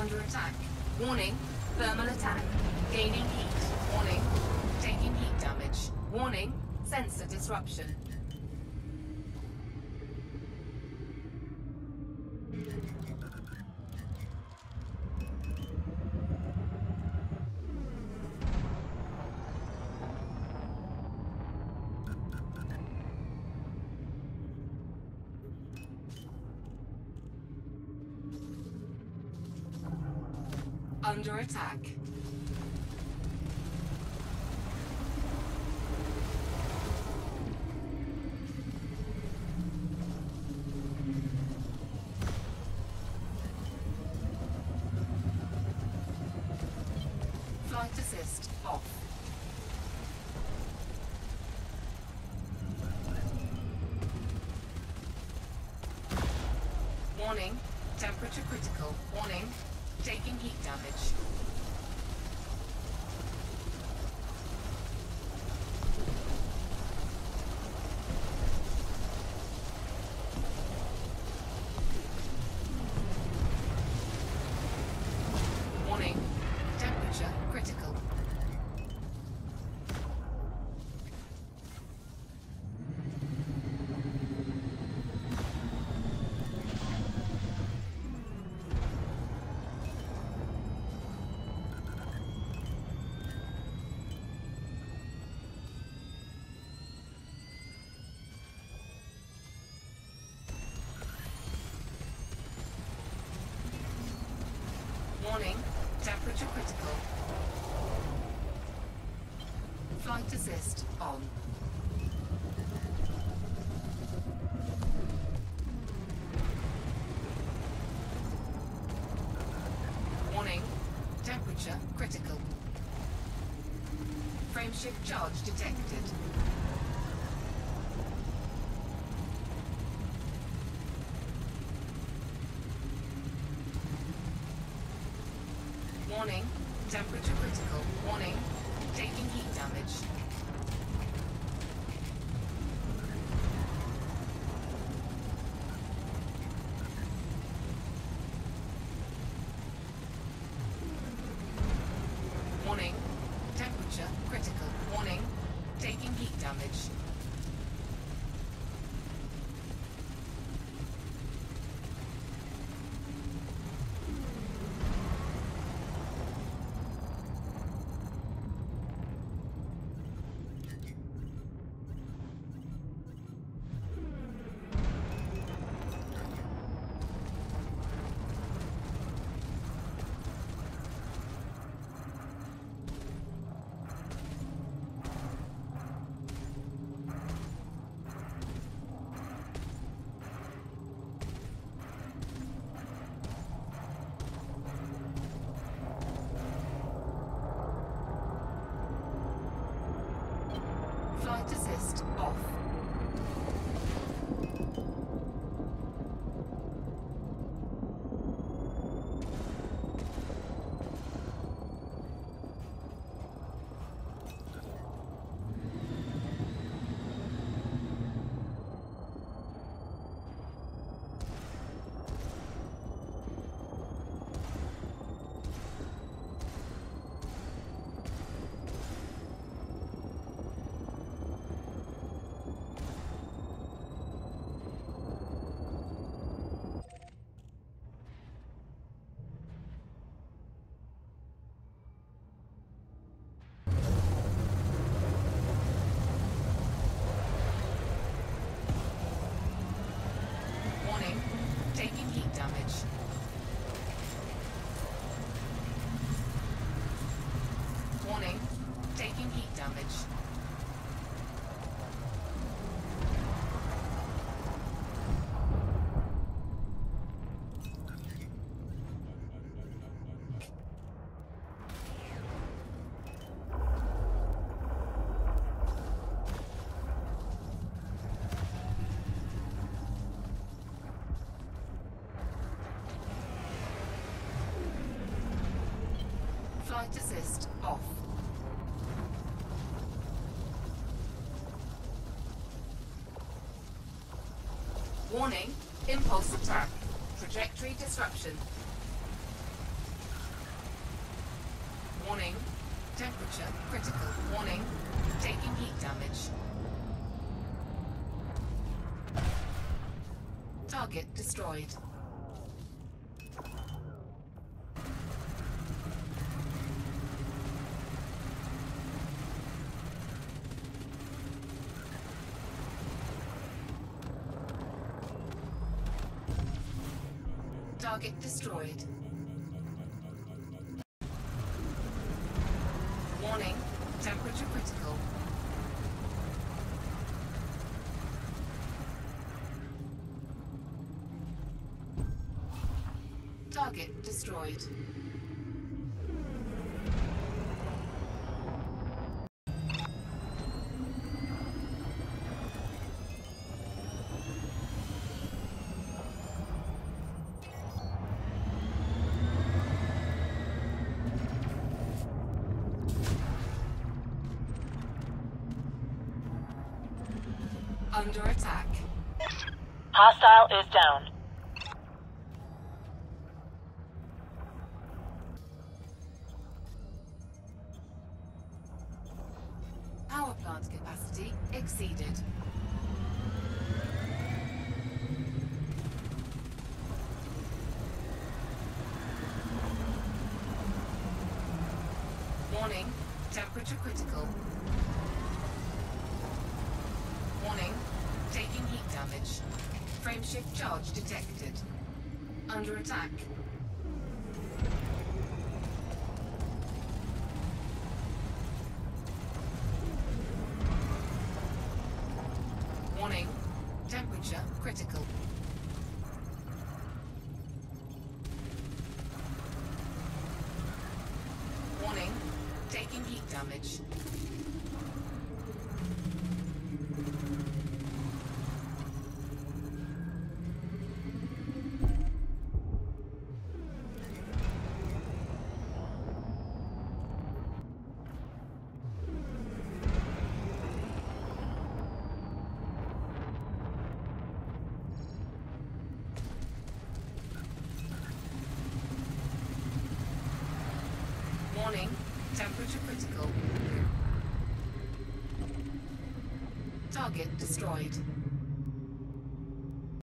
under attack. Warning, thermal attack. Gaining heat. Warning, taking heat damage. Warning, sensor disruption. Under attack. Flight assist off. Warning, temperature critical. Warning, taking heat damage. Assist on. Warning, temperature critical. Frameshift charge detected. Warning, temperature critical. Warning, taking heat damage. Warning, impulse attack. Trajectory disruption. Warning, temperature critical. Warning, taking heat damage. Target destroyed. Target destroyed. Warning. Temperature critical. Target destroyed. Under attack. Hostile is down. Power plant capacity exceeded. Warning, temperature critical. Warning, taking heat damage. Frameshift charge detected. Under attack. Warning, temperature critical. Warning, taking heat damage. Warning, temperature critical. Target destroyed.